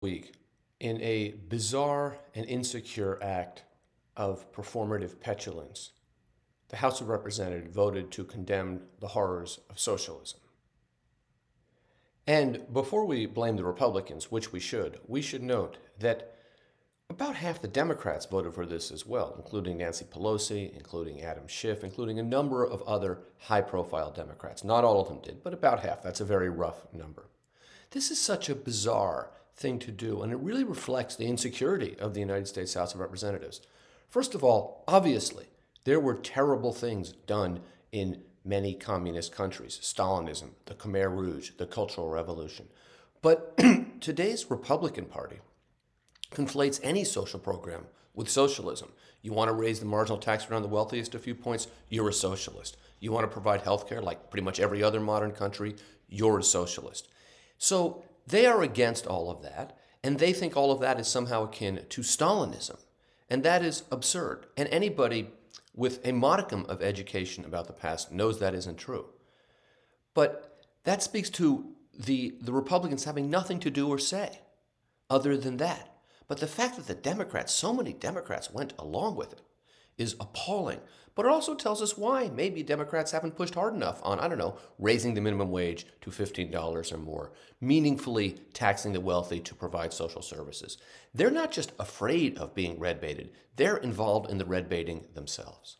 week in a bizarre and insecure act of performative petulance. The House of Representatives voted to condemn the horrors of socialism. And before we blame the Republicans, which we should, we should note that about half the Democrats voted for this as well, including Nancy Pelosi, including Adam Schiff, including a number of other high profile Democrats. Not all of them did, but about half. That's a very rough number. This is such a bizarre thing to do, and it really reflects the insecurity of the United States House of Representatives. First of all, obviously, there were terrible things done in many communist countries Stalinism, the Khmer Rouge, the Cultural Revolution. But today's Republican Party conflates any social program with socialism. You want to raise the marginal tax rate on the wealthiest a few points, you're a socialist. You want to provide health care like pretty much every other modern country, you're a socialist. So they are against all of that, and they think all of that is somehow akin to Stalinism. And that is absurd. And anybody with a modicum of education about the past knows that isn't true. But that speaks to the, the Republicans having nothing to do or say other than that. But the fact that the Democrats, so many Democrats, went along with it is appalling. But it also tells us why maybe Democrats haven't pushed hard enough on, I don't know, raising the minimum wage to $15 or more, meaningfully taxing the wealthy to provide social services. They're not just afraid of being red baited, they're involved in the red baiting themselves.